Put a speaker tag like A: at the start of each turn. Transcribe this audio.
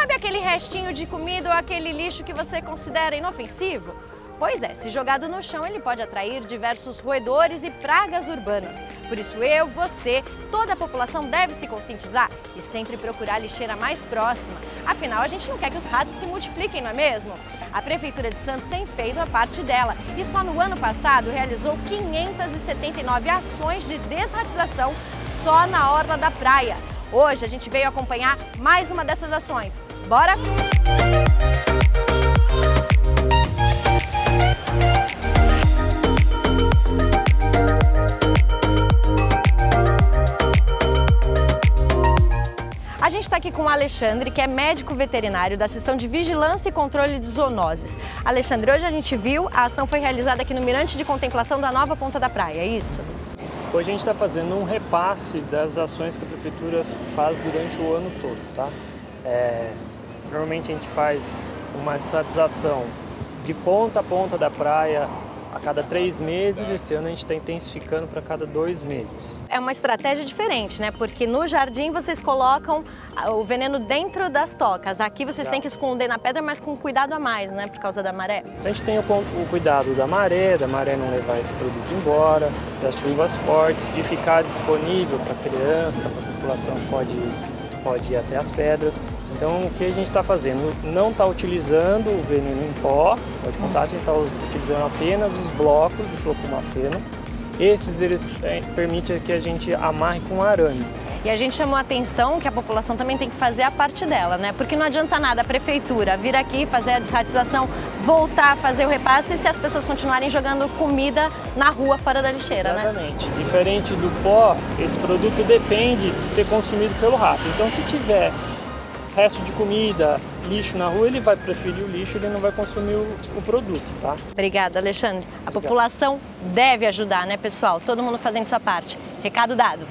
A: Sabe aquele restinho de comida ou aquele lixo que você considera inofensivo? Pois é, se jogado no chão, ele pode atrair diversos roedores e pragas urbanas. Por isso eu, você, toda a população deve se conscientizar e sempre procurar a lixeira mais próxima. Afinal, a gente não quer que os ratos se multipliquem, não é mesmo? A Prefeitura de Santos tem feito a parte dela e só no ano passado realizou 579 ações de desratização só na orla da praia. Hoje a gente veio acompanhar mais uma dessas ações. Bora? A gente está aqui com o Alexandre, que é médico veterinário da seção de Vigilância e Controle de Zoonoses. Alexandre, hoje a gente viu, a ação foi realizada aqui no Mirante de Contemplação da Nova Ponta da Praia, é isso?
B: Hoje a gente está fazendo um repasse das ações que a Prefeitura faz durante o ano todo, tá? É, normalmente a gente faz uma desatização de ponta a ponta da praia a cada três meses. Esse ano a gente está intensificando para cada dois meses.
A: É uma estratégia diferente, né? Porque no jardim vocês colocam o veneno dentro das tocas. Aqui vocês têm que esconder na pedra, mas com cuidado a mais, né? Por causa da maré.
B: A gente tem o, o cuidado da maré, da maré não levar esse produto embora, das chuvas fortes, de ficar disponível para a criança, para a população que pode pode ir até as pedras. Então o que a gente está fazendo? Não está utilizando o veneno em pó, pode contar, a gente está utilizando apenas os blocos de flocomafeno. Esses eles é, permitem que a gente amarre com arame.
A: E a gente chamou a atenção que a população também tem que fazer a parte dela, né? Porque não adianta nada a prefeitura vir aqui fazer a desratização, voltar a fazer o repasse se as pessoas continuarem jogando comida na rua fora da lixeira,
B: Exatamente. né? Diferente do pó, esse produto depende de ser consumido pelo rato. Então se tiver resto de comida, lixo na rua, ele vai preferir o lixo, ele não vai consumir o, o produto, tá?
A: Obrigada, Alexandre. A população deve ajudar, né, pessoal? Todo mundo fazendo sua parte. Recado dado.